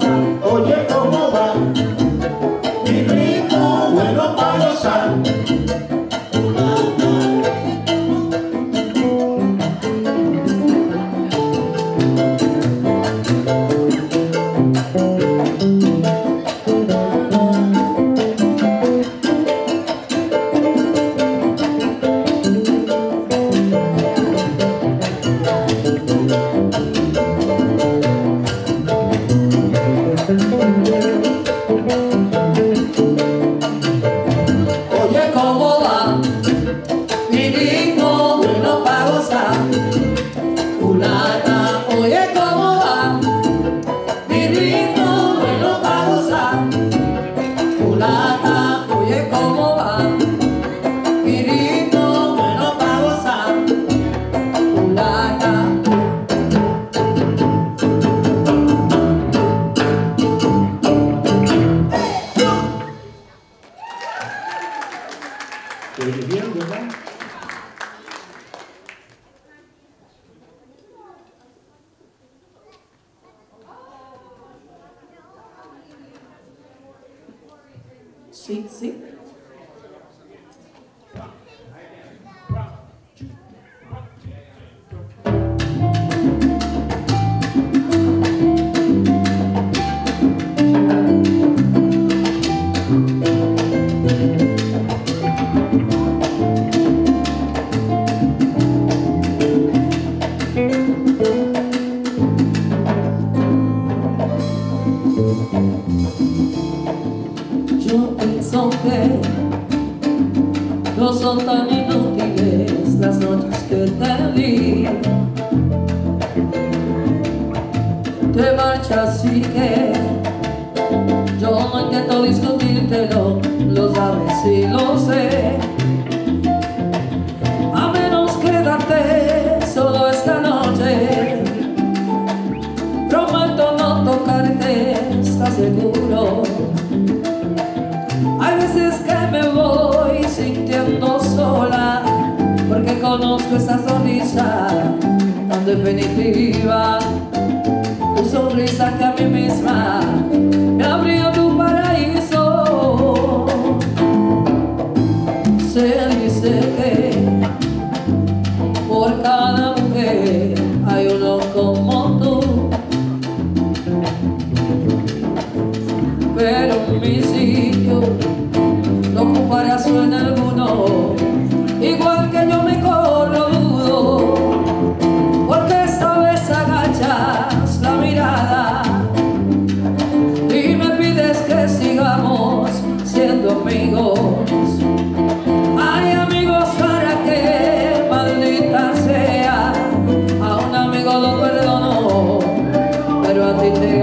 Sí,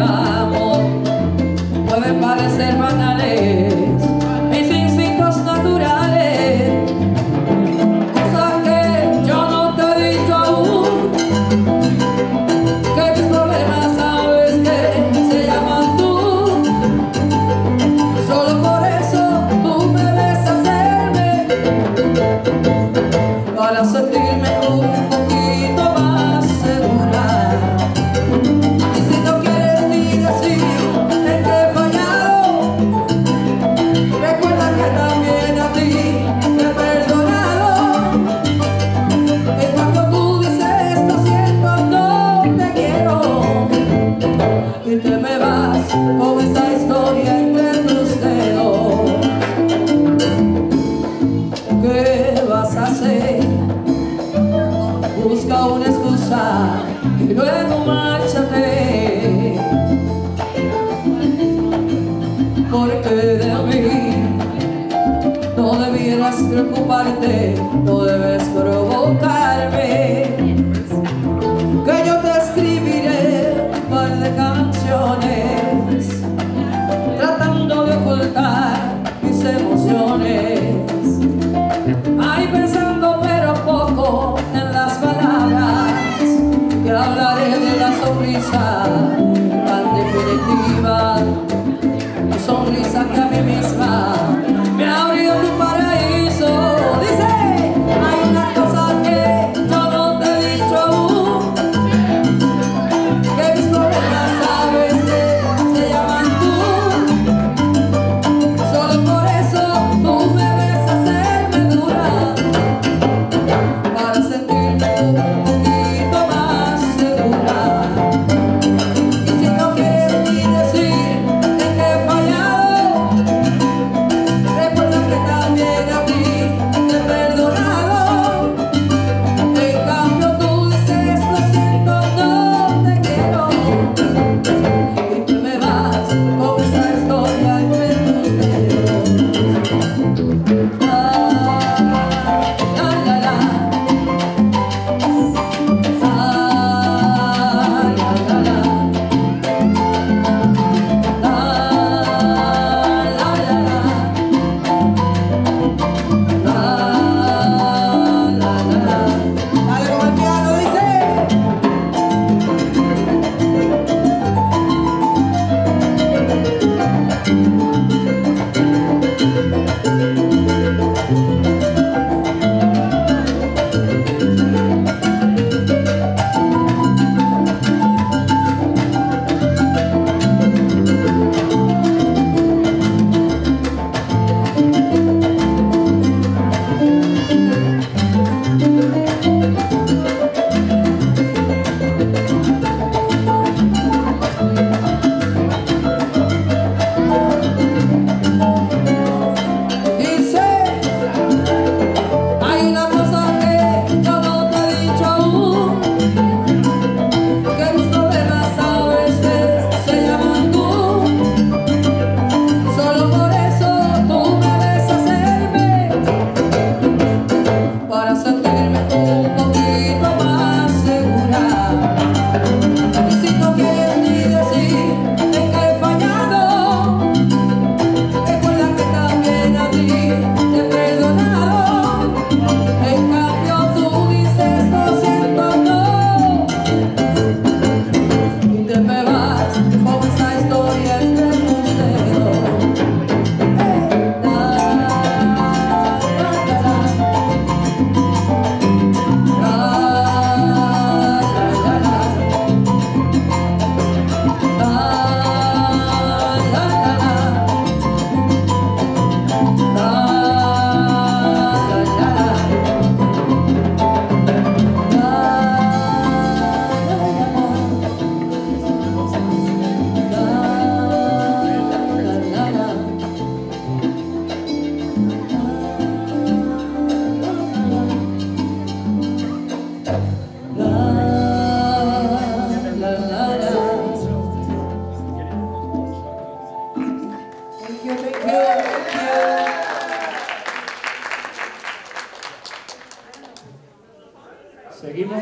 amo pueden parecer banales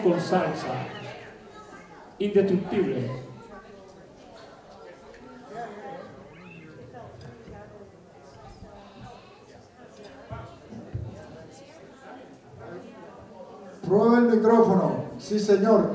Con salsa. Indestructible. Prueba el micrófono. Sí, señor.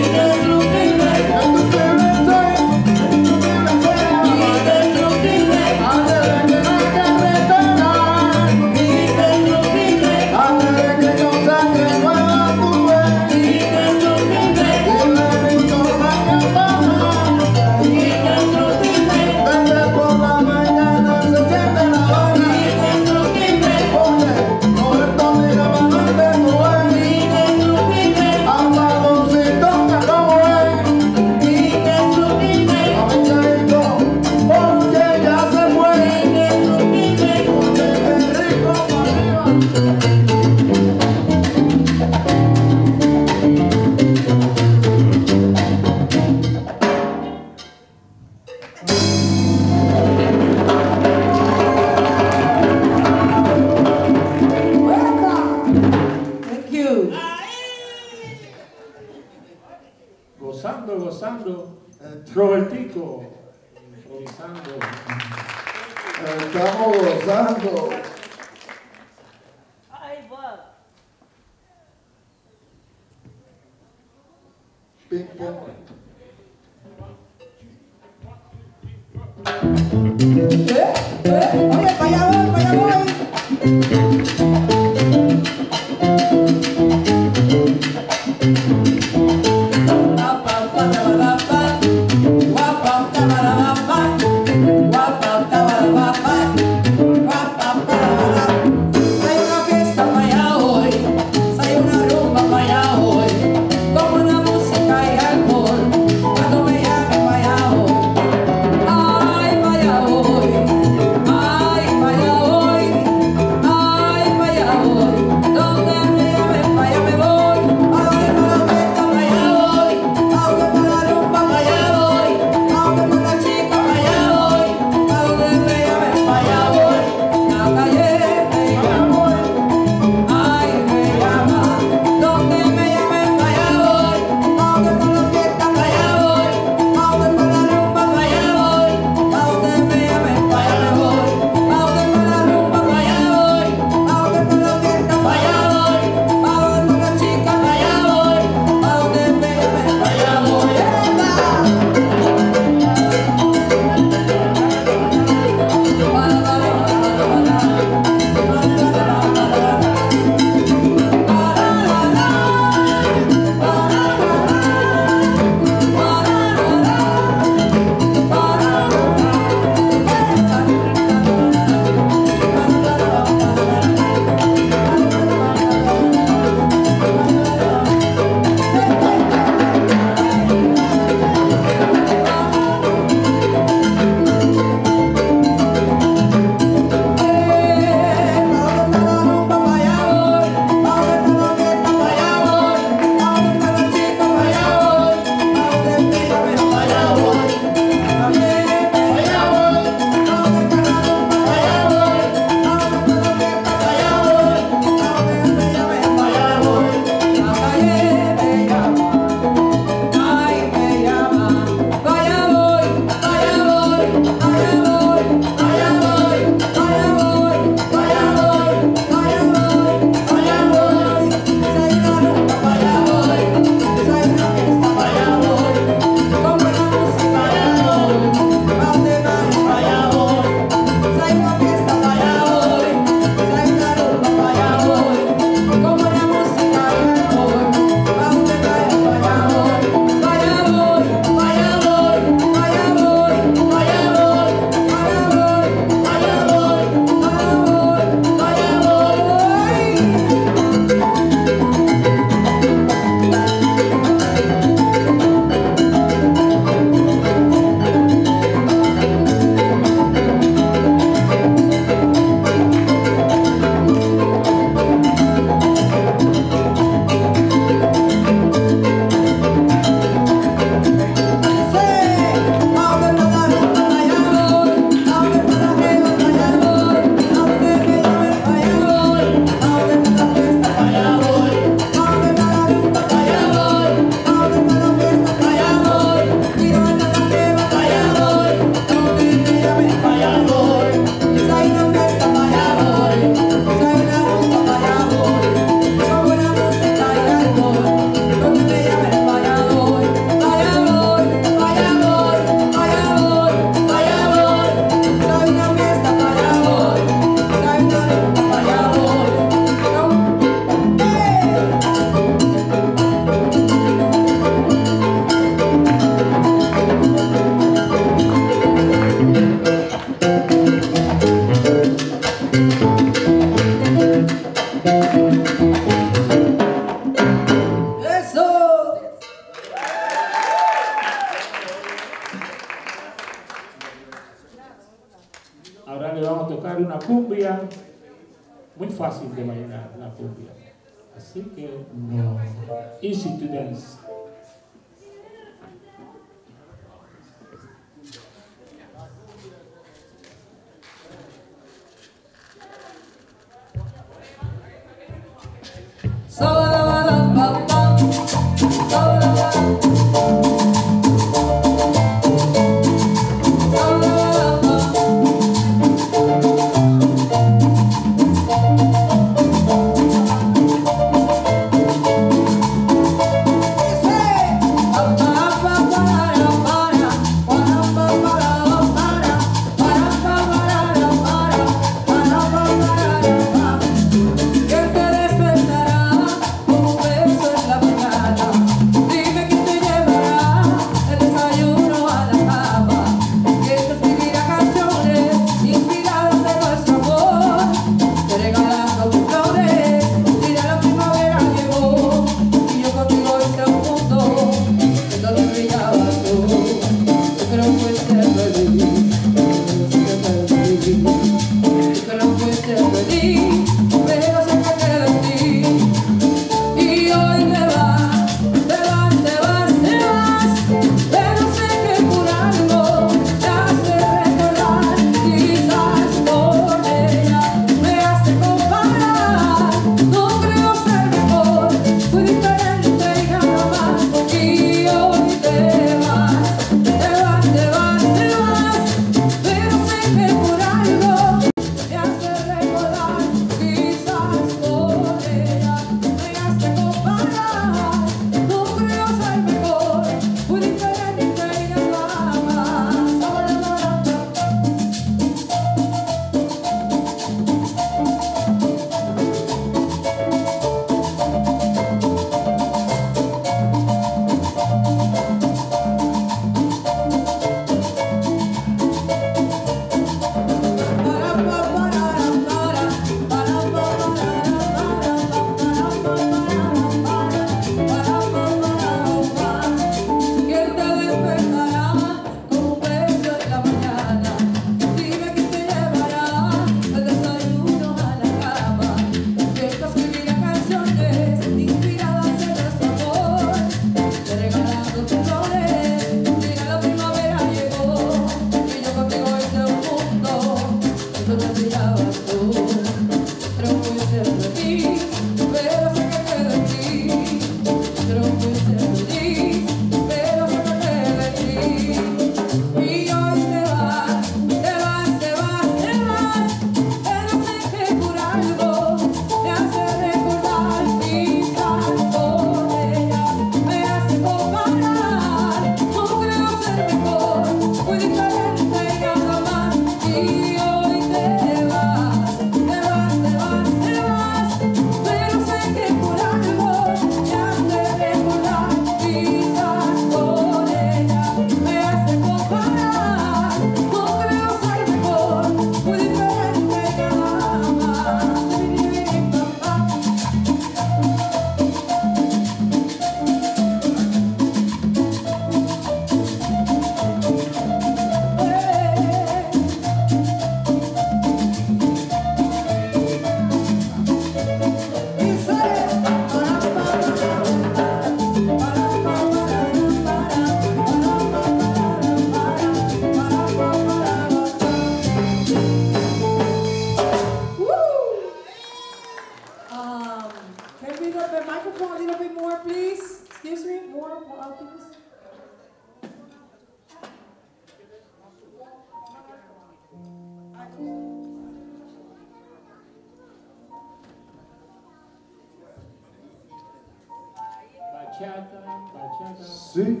bachata, bachata. Sí.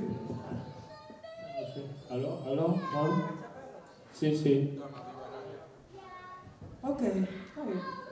¿Aló? ¿Aló? ¿Aló? Sí, sí. Ok, está bien.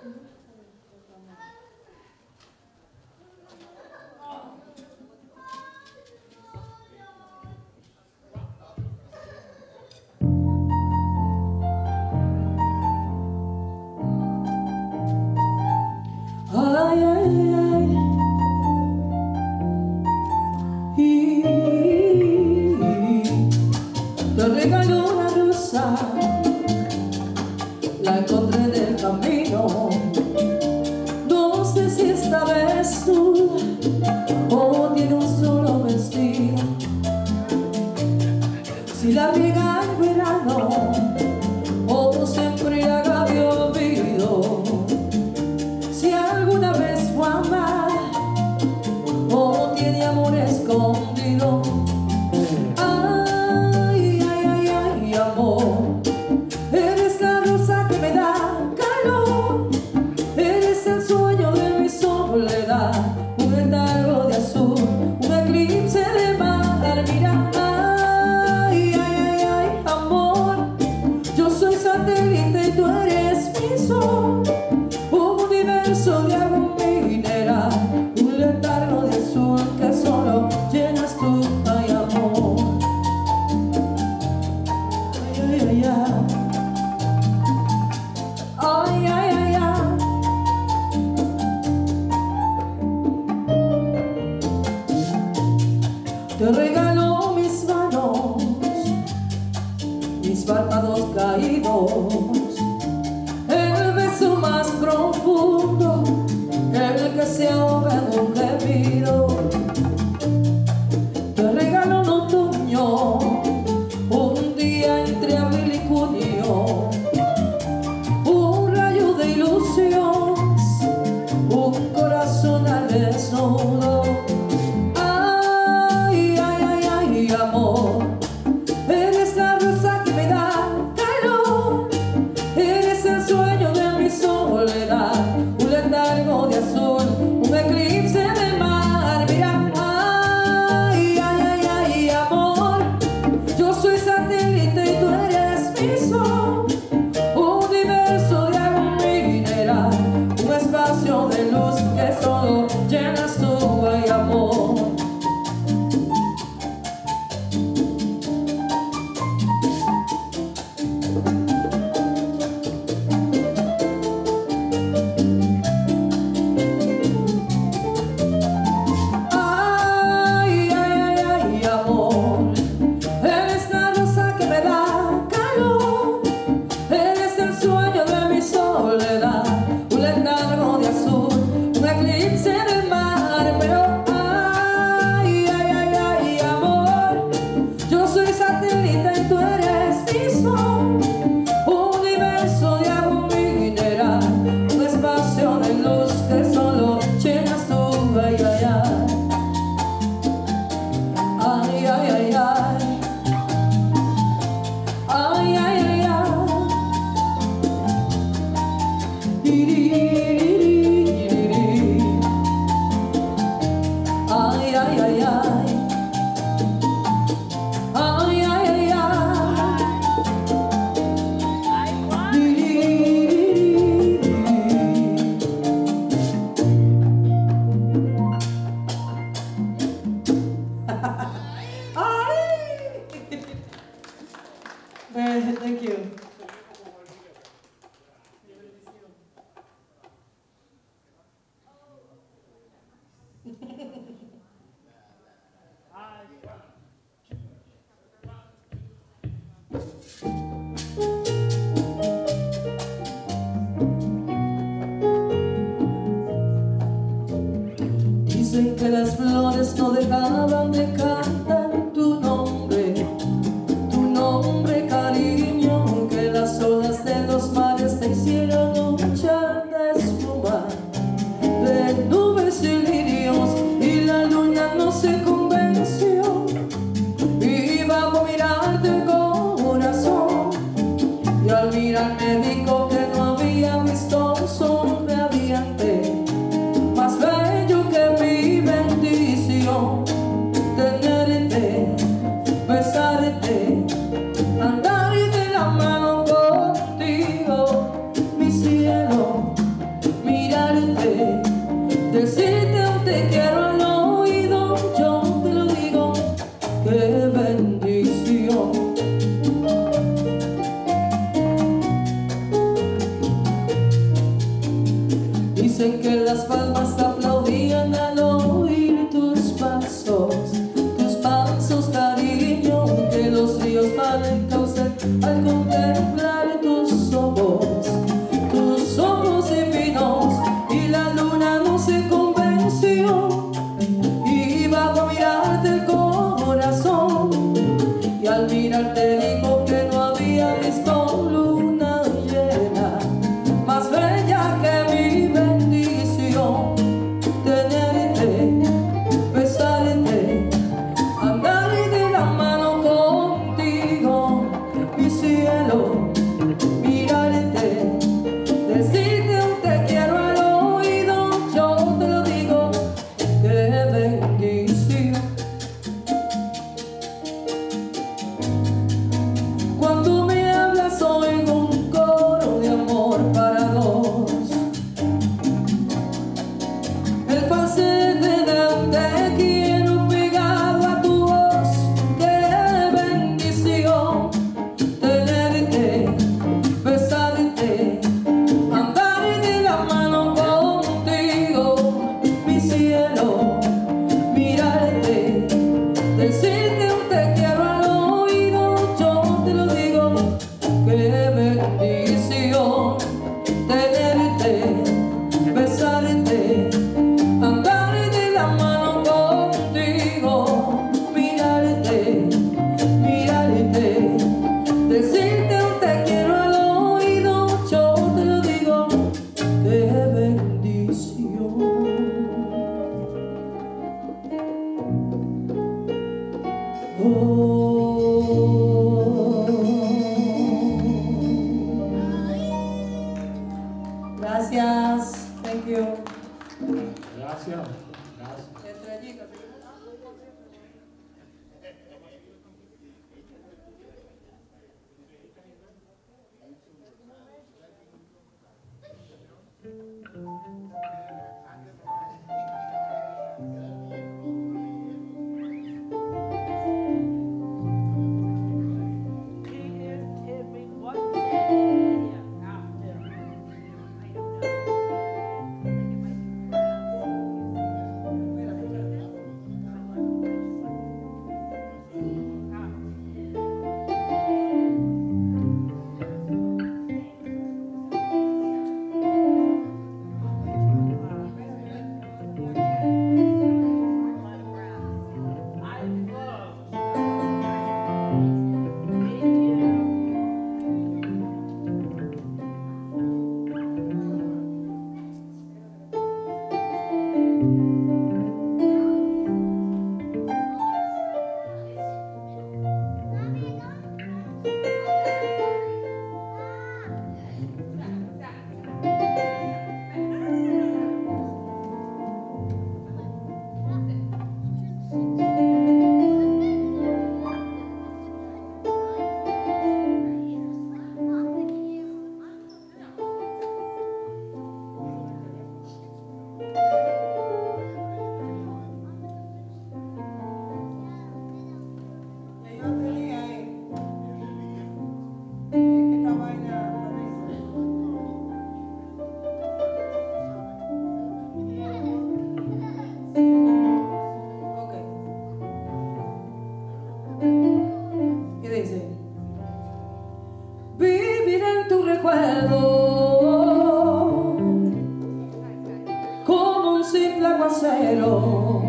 simple aguacero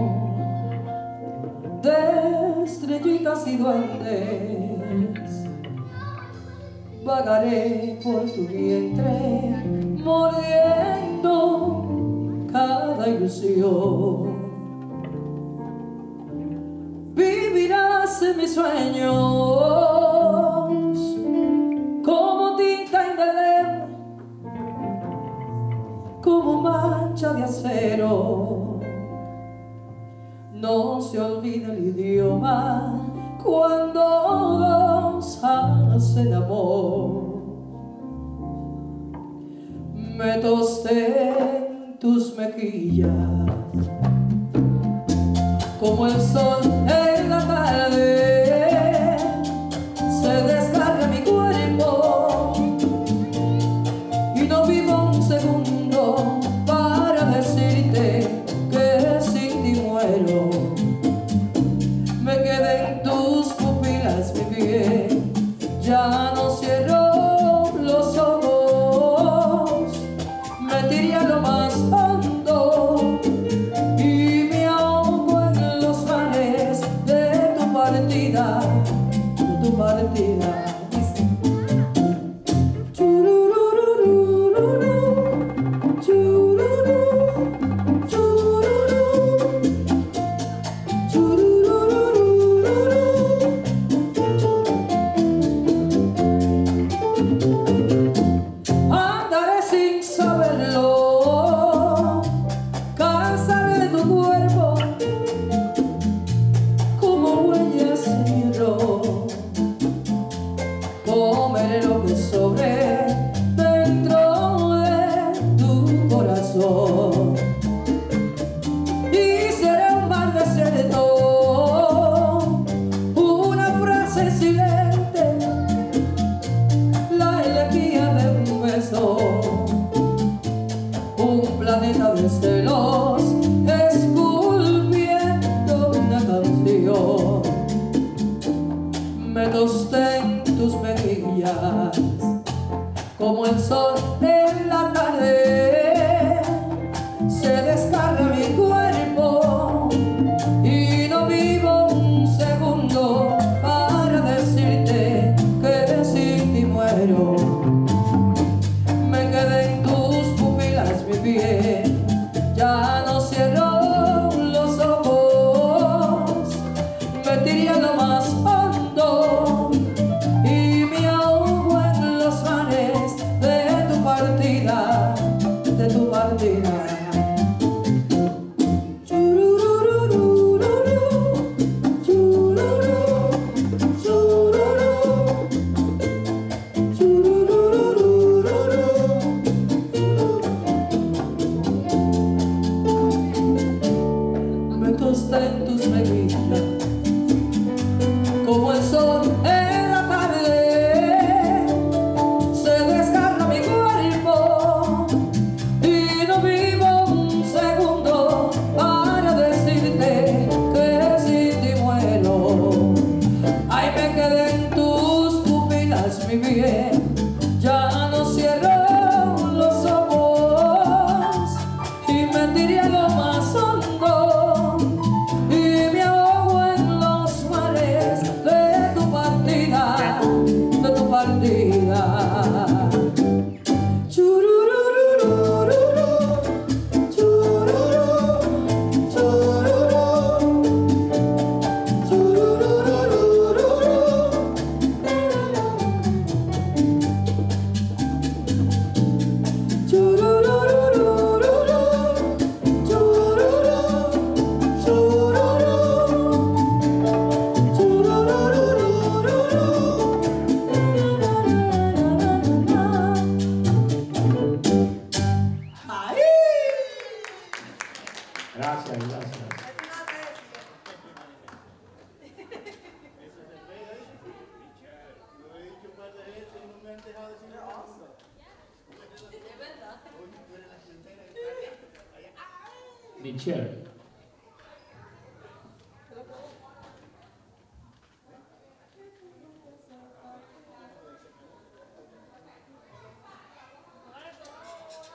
de estrellitas y duendes. Vagaré por tu vientre mordiendo cada ilusión. Vivirás en mis sueños como tinta indeleble como mar de acero. No se olvida el idioma cuando dos hacen amor. Me tosté en tus mejillas como el sol maybe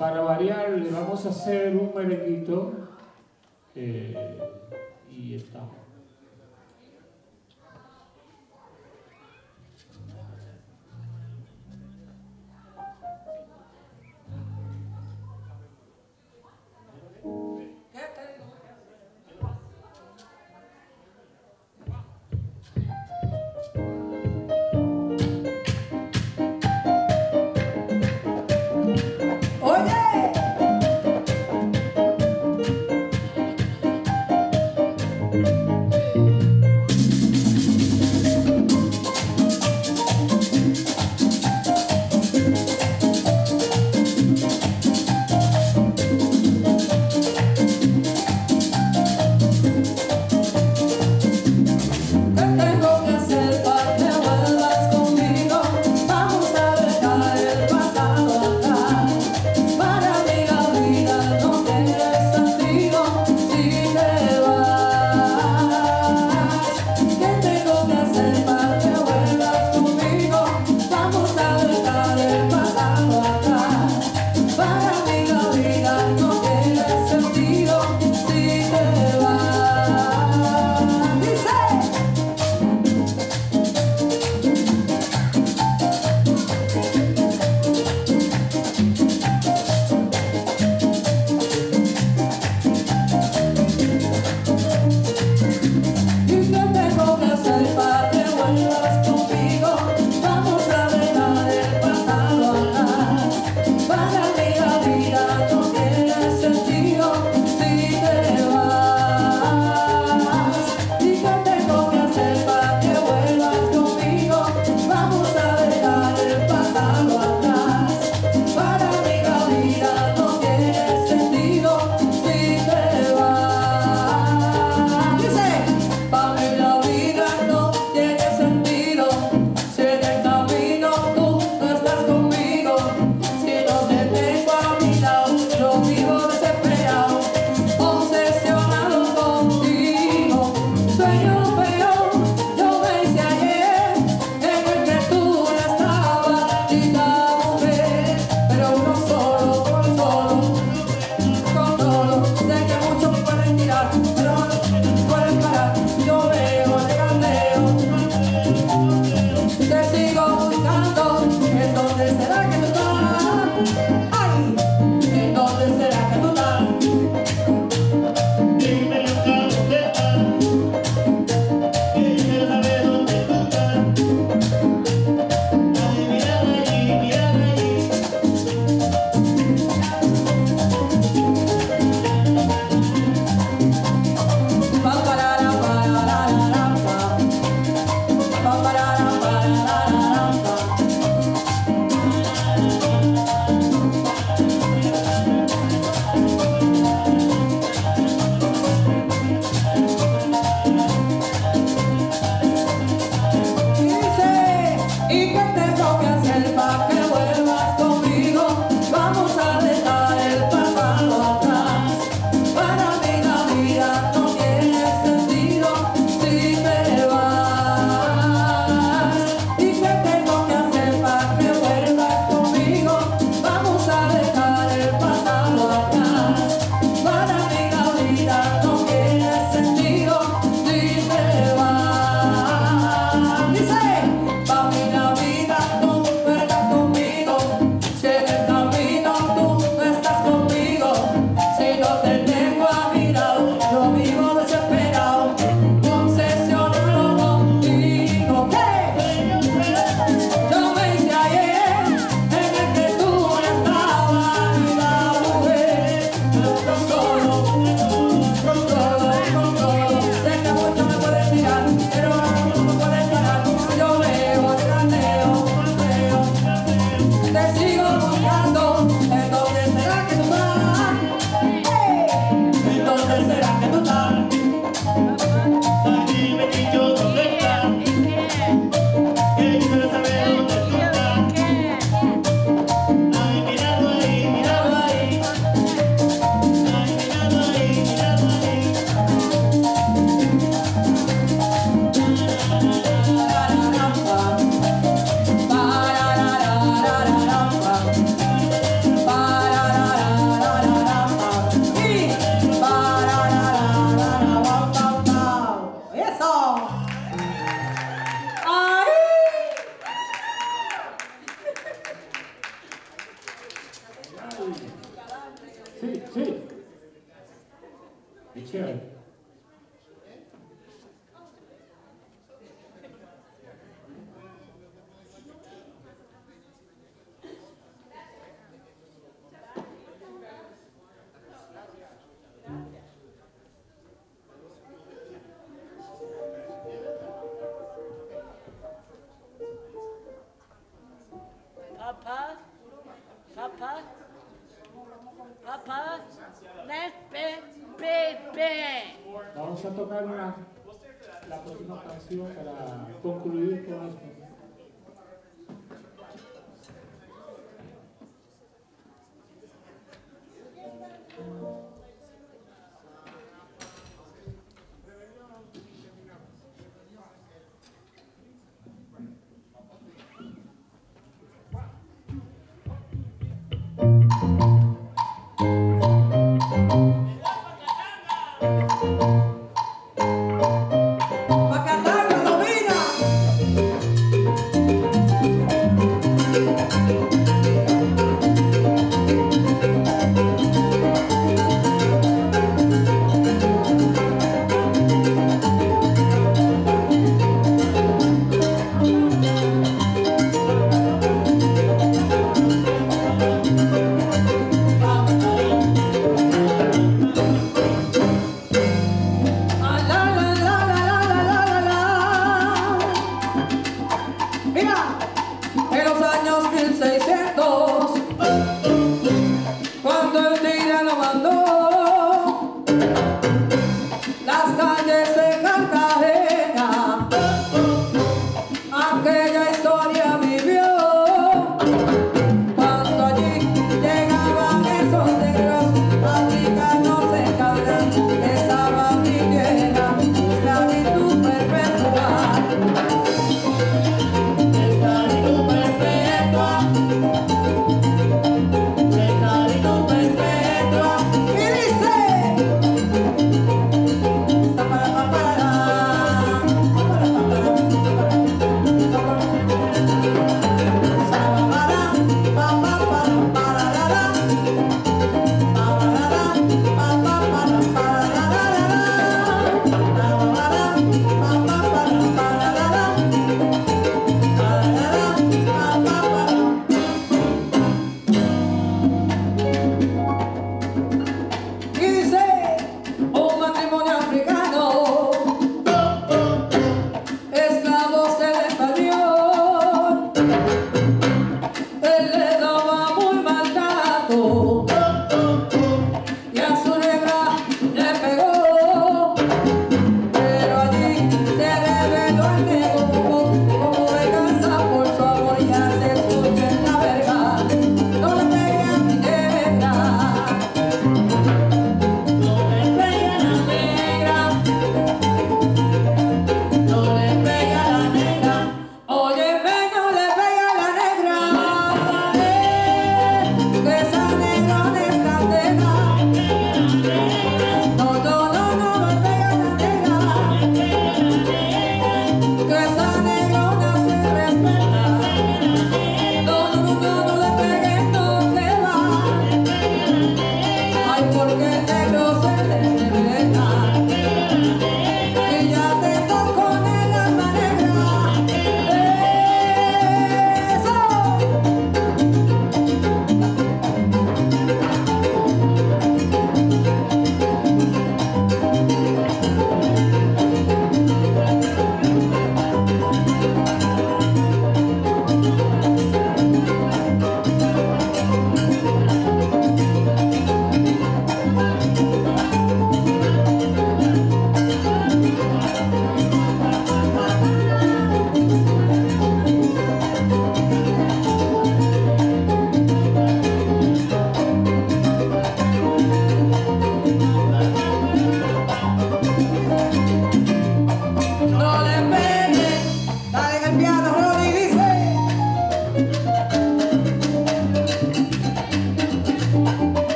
Para variar, le vamos a hacer un merenguito eh, y estamos.